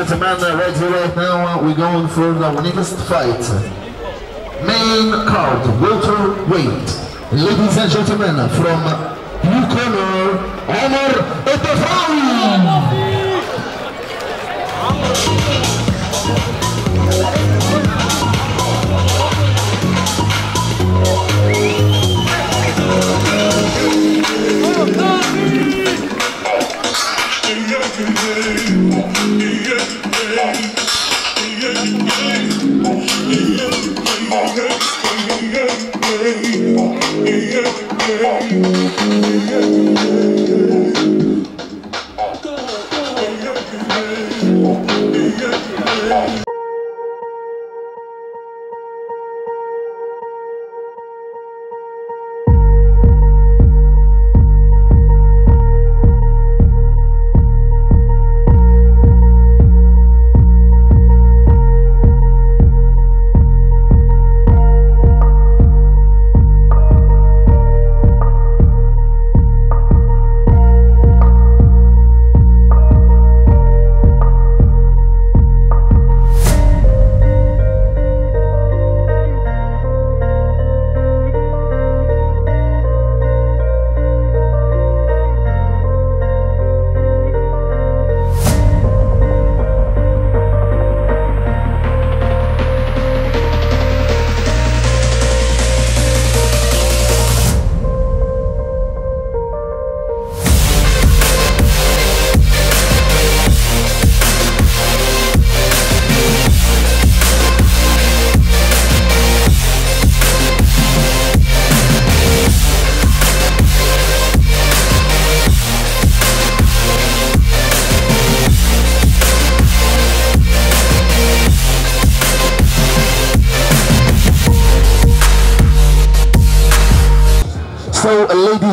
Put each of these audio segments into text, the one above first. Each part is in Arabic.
Gentlemen, here, right now, we're going for the next fight. Main card, welter weight. Ladies and gentlemen, from blue corner, Omar Etafawi. Yeah.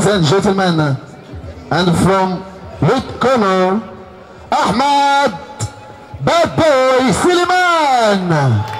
Ladies and gentlemen, and from red corner, Ahmad Bad Boy Suleiman.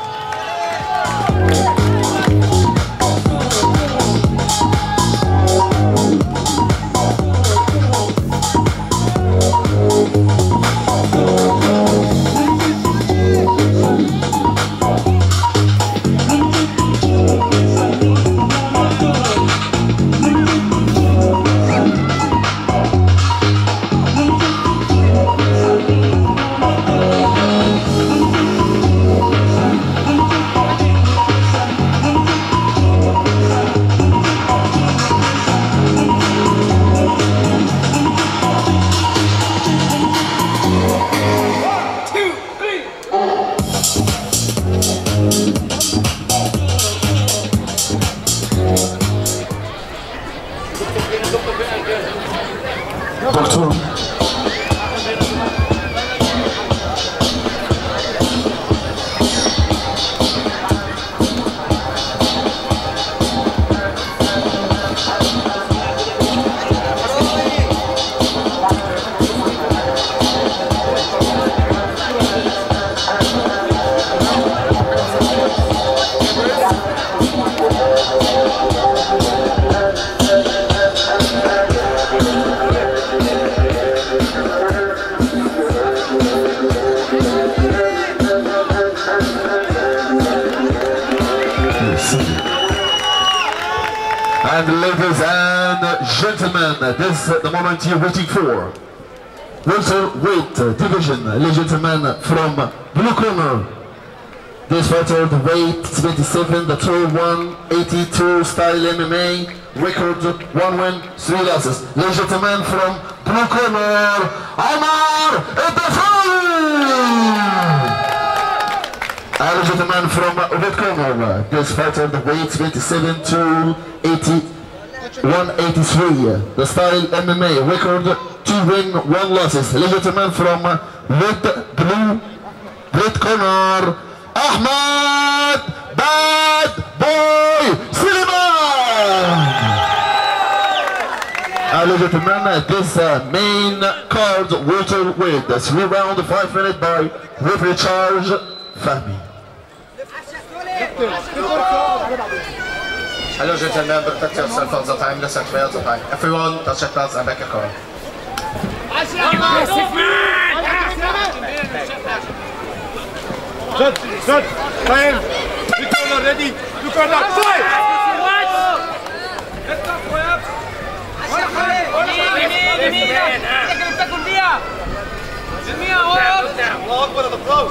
This is the moment you're waiting for. Welterweight division, ladies and gentlemen, from blue corner. This fighter, the weight 27, the total 182 style MMA, record one win, three losses. Ladies and gentlemen, from blue corner, Omar Etafawi! Ladies and gentlemen, from red corner, this fighter, the weight 27 to 80, 183. The style MMA, record two win, one losses. And from red, blue, red corner, Ahmad Bad Boy Suleiman! Ladies and this uh, main card welterweight, three round, five minute by referee charge, Fahmi. Hello gentlemen, protect yourself all the time, listen to me all the time. Everyone, touch your class and back your car. Aggressive man! Aggressive man! Shut, shut, time. You corner ready. You corner. Fight. الله اكبر يا دكتور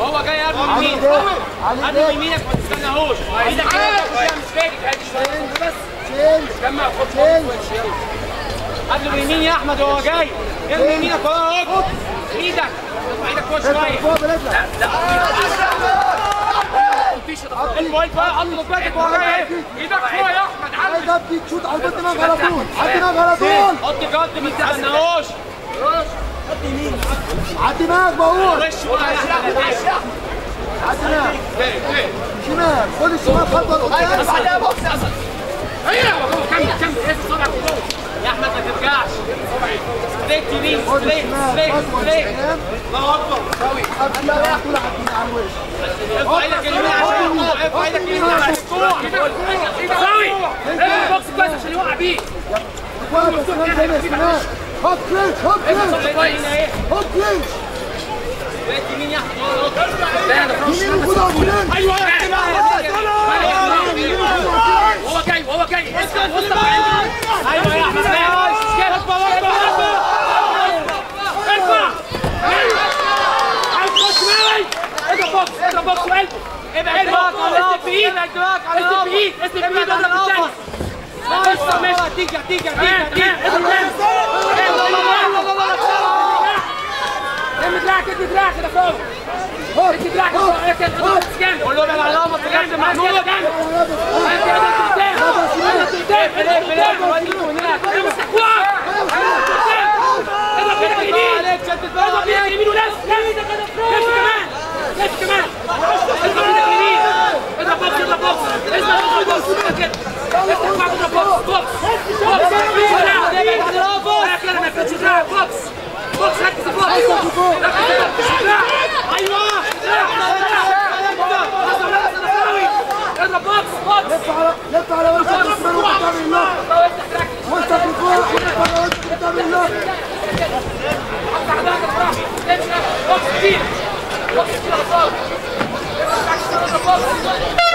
هو جاي قبل يمين قبل يمينك ما تستناهوش. إيدك كده مش فاكر ادي شوية. بس. جمع خد قبل يمين يا أحمد؟ وهو جاي. ارمي يمينك اهو إيدك. إيدك فوق شوية. لا لا. المهم بقى حط مكانك وهو جاي. إيدك فوق يا أحمد. عدل عايز ابدي تشوت. على الدماغ على طول على الدماغ على طول حط جد ما تستناهوش. على الدماغ بقول على الدماغ شمال خد الشمال. خطوه لقدام أيوه كمل كمل إيه بسرعة جوه يا أحمد ما ترجعش. straight يمين straight straight straight الله أكبر. قوي قبل على طول على الوش. ارفع إيدك اليمين عشان ارفع إيدك اليمين عشان قوي ارفع بوكس كويس عشان يوقع بيه. خد clinch خد clinch خد clinch يمين يا يمين وخدها clinch أيوه هو جاي وهو جاي أيوه يا احمد اضرب بوكس اضرب بوكس وقلبه ابعد اسلك في ايد اسلك في ايد اسلك في ايد اضرب الثاني بص ماشي هتيجي هتيجي هتيجي هتيجي اضرب ارمي دراعك ادي دراعك كده فوق ادي دراعك فوق كده اضرب سكان قول له ابعد على الامر تجنب محمود اضرب بوكس بوكس لف على لف على وشك الشمال وقدام الله وانت في فوق ولف على وشك قدام الله عشرة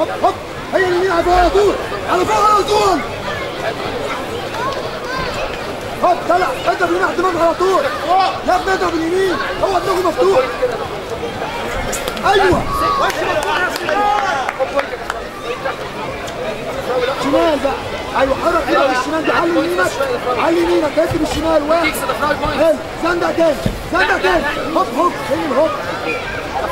هوب هوب. هي اليمين على فوق على طول. على فوق على طول. هوب طلع اضرب اليمين على الدماغ على طول. يا ابني اضرب اليمين. هو دماغه مفتوح. أيوه. شمال بقى. أيوه حرك كده بالشمال ده علي يمينك علي يمينك هات بالشمال واحد. زندق تاني. زندق تاني. هوب هوب. فين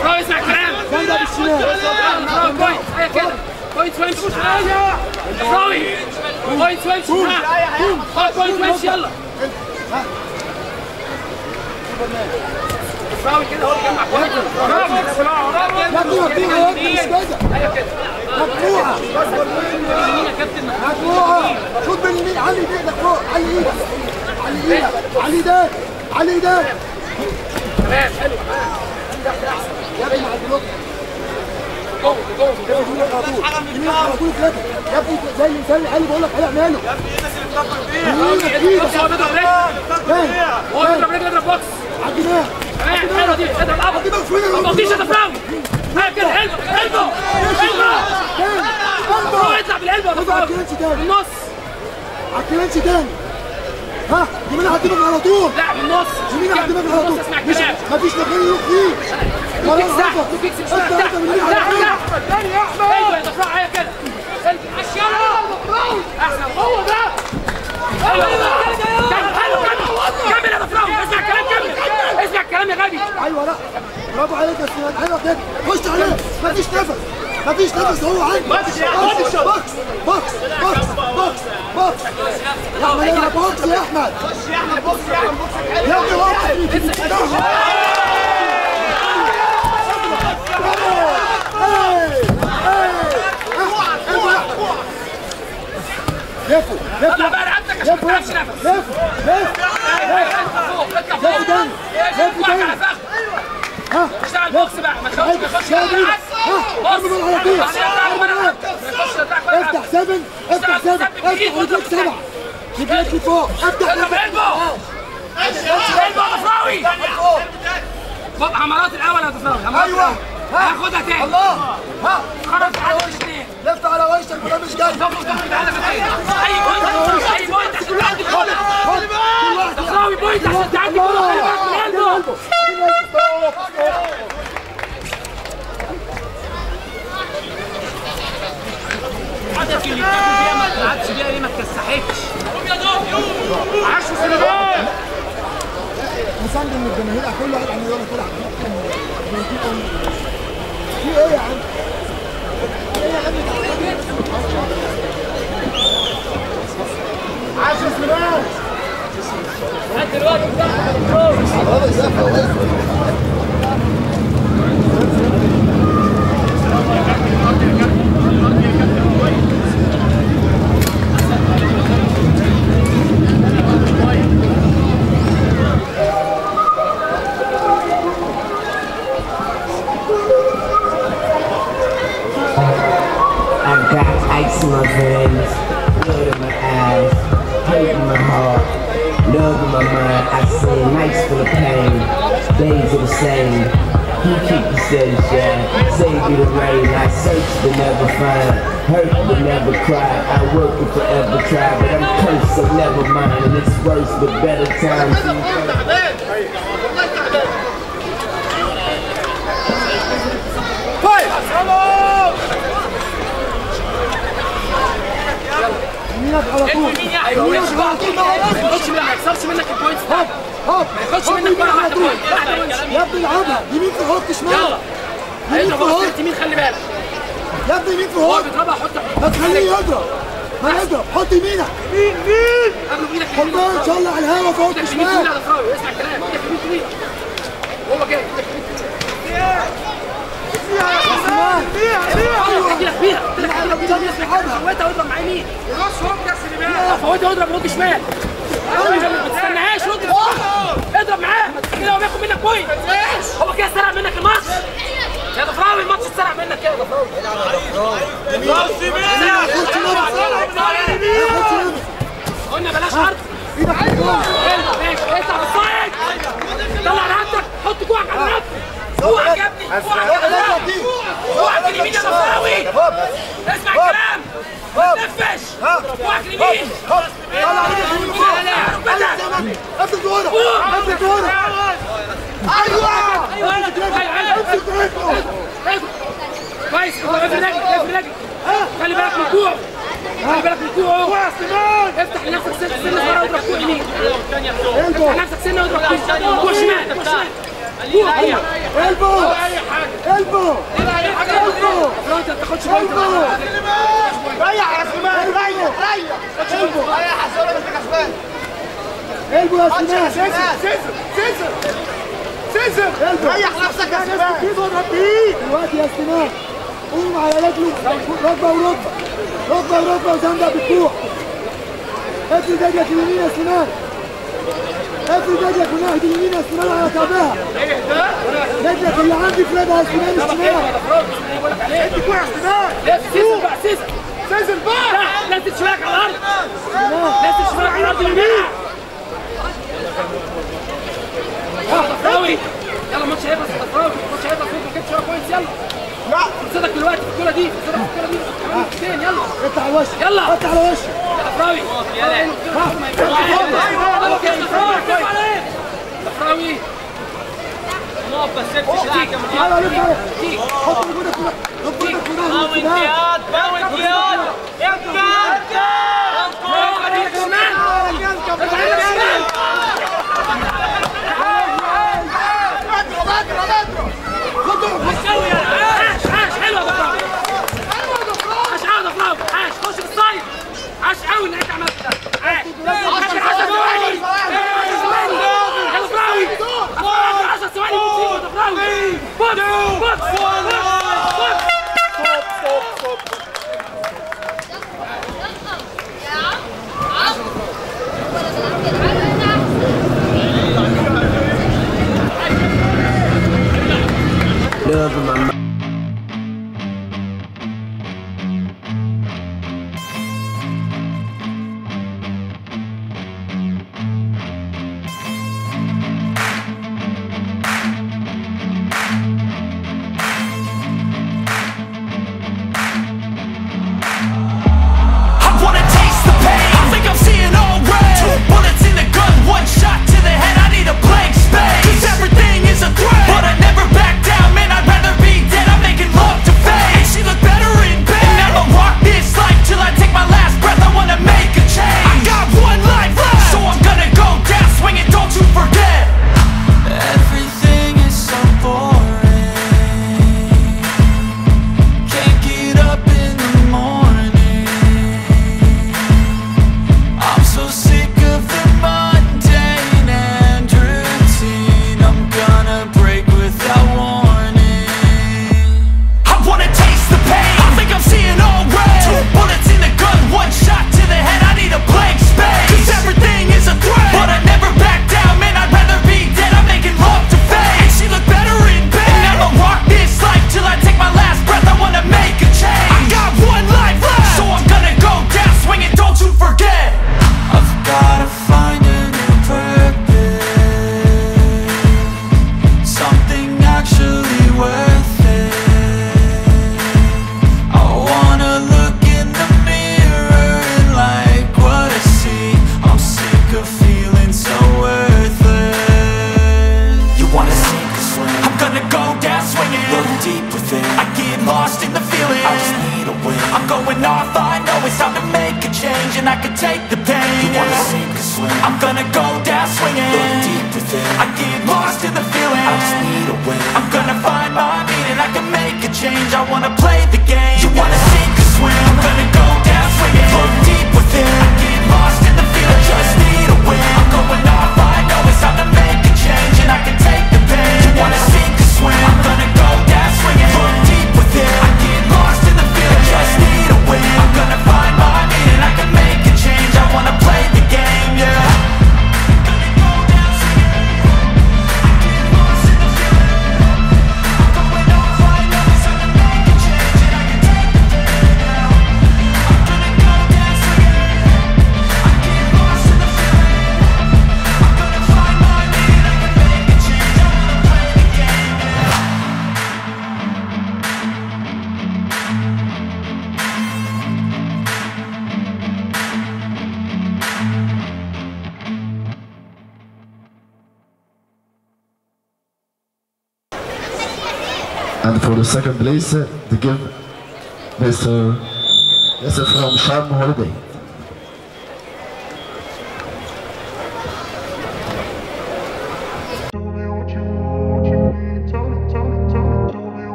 ضفراوي اسمع الكلام زندق بالشمال point هي كده point وامشي ضفراوي point وامشي point وامشي يلا ضفراوي كده هو جمع point ابني مجموعه أيوه كده مجموعه مجموعة خد باليمين علي إيدك فوق علي إيدك علي إيدك علي إيدك علي إيدك تمام حلو ابني مع البلوك جو جو يا ابني على طول يمين على طول ثلاثة يا ابني زي زي علي بقول لك علي اعمله يمينك إيدك بص هو بيضرب رجل تاني هو بيضرب رجل يضرب بوكس على الجناح تمام حلوة دي اضرب ابو إيدك فين ما تطيش يا افراوي هاي كده حلو حلو حلو هو يطلع بالقلب يا خد على الكلانش تاني ها يمين الدماغ على طول لا بالنص يمين على الدماغ على طول مفيش مكان يروح فيه kicks تحت. kicks مش انت تحت انت من يمين على تحت طول تحت تاني يا أحمد أيوه يا ضفراوي هي كده ماشي يلا احسن هو ده أيوه كمل حلو كمل كمل يا ضفراوي اسمع الكلام كمل اسمع الكلام يا غبي أيوه لا برافو عليك يا سيدي حلوة كده خش عليه مفيش نفس مفيش نفس هو عندي بوكس بوكس بوكس بوكس بوكس بوكس يا احمد يلا بوكس يا احمد خش يا احمد بوكس يا احمد بوكس يا ابني لفوا طلع لفوا بقى رقبتك عشان ما تاخدش نفس لفوا لفوا لفوا تاني لفوا تاني فخذ ها اشتغل بوكس بقى ما تخافش ما تخافش افتح سبن افتح سبن افتح رجلك سبعة رجلك فوق افتح قلبه يا ضفراوي خد عمارات الأول يا عمارات أيوه. هاخدها تاني الله! ها! خرج على الاثنين لفت على وشك وده مش جاي. ضغط ضغط تعالى أي بوينت أي بوينت عشان تعدي الكوره ضفراوي بوينت عشان تعدي من قلبه عدك اللي بتاكل بيها ما تلعبش بيها ليه ما تكسحكش عشر سنوات مساند من الجماهير كل واحد عم يقول كده في إيه يا عم؟ دلوقتي I يكسرش منك البوينتس هوب هوب هوب منك يمين على طول يا ابني العبها يمين في هوك شمال يلا يمين في وسط يمين خلي بالك يا ابني يمين في هو هوك بيضربها حط ما تخليه يضرب ما يضرب حط يمينك قبله بايدك خد اليمين بالك ان شاء الله على الهوا يا ضفراوي اسمع الكلام إيدك اليمين طويله هو جاي. إيدك اضرب يمين فوتها واضرب شمال ما تستناهاش. اضرب معاه. كده هو بياخد منك بوينت. هو كده سرق منك الماتش. منك يا غفار راسي بينا قلنا بلاش عرض. إيه ده إيه ده إيه بالصايد طلع رقبتك حط كوعك على رقبتك كوعك يا ابني. كوعك كوعك اليمين يا مصراوي اسمع الكلام. ما تنفش. كوعك اليمين طلع رجلك امسك دورك امسك دورك أيوه. أيوه. امسك دورك امسك دورك كويس. خلي بالك افتح رجلك خلي بالك من الكوع خلي بالك من كوعه. افتح لنفسك سنه صغيره واضرب كوع يمين. افتح لنفسك سنه واضرب كوع شمال كوع شمال. البو elbow. elbow. لو انت ما تاخدش elbow. ريح يا سليمان ريح ريح. elbow. ريح يا سليمان انت كسبان elbow يا سليمان scissor scissor scissor ريح نفسك يا سليمان الوقت يا سليمان قوم على رجله ركبة وركبة. ركبة وركبة وزندق بالكوع افرد يدك اليمين يا سليمان افرد يدك ونهد اليمين يا سنان على كعبها رجلك اللي عندي افردها يا سنان يا سنان انت كوع يا سنان سيزن بقى سيزن بقى لا لا And for the second place, they give Mr. Mr. from Sharm Holiday.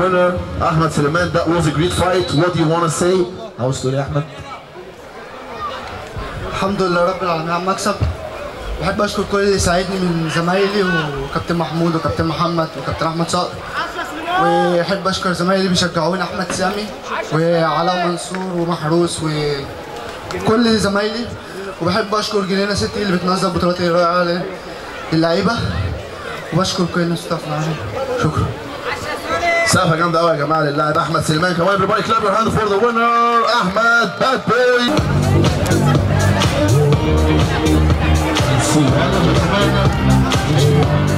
Winner Ahmed Suleiman, that was a great fight. What do you want to say? How's Ahmed? الحمد لله رب العالمين. على المكسب بحب أشكر كل اللي ساعدني من زمايلي وكابتن محمود وكابتن محمد وكابتن أحمد صقر. وأحب أشكر زمايلي اللي بيشجعوني أحمد سامي وعلاء منصور ومحروس وكل زمايلي. وبحب أشكر جنينة سيتي اللي بتنظم بطولات الرائعه للعيبه وبشكر كل الناس معانا شكرا. سقفة جامدة قوي يا جماعة للاعب أحمد سليمان. كمان everybody clap your hand for the winner أحمد باد بوي Fumela, fumela